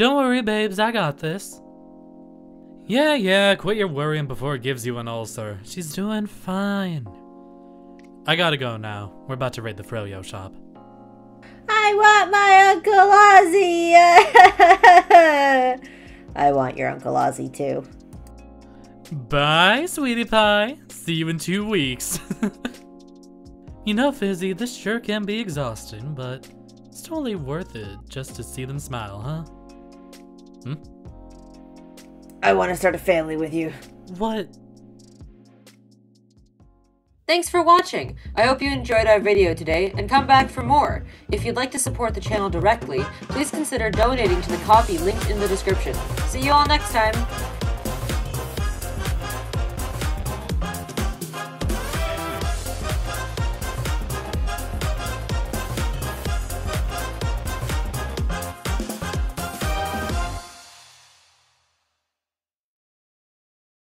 Don't worry, babes, I got this. Yeah, yeah, quit your worrying before it gives you an ulcer. She's doing fine. I gotta go now. We're about to raid the Froyo shop. I want my Uncle Ozzie! I want your Uncle Ozzie too. Bye, sweetie pie. See you in two weeks. you know, Fizzy, this sure can be exhausting, but it's totally worth it just to see them smile, huh? Hmm? I want to start a family with you. What? Thanks for watching! I hope you enjoyed our video today, and come back for more! If you'd like to support the channel directly, please consider donating to the Ko-fi linked in the description. See you all next time!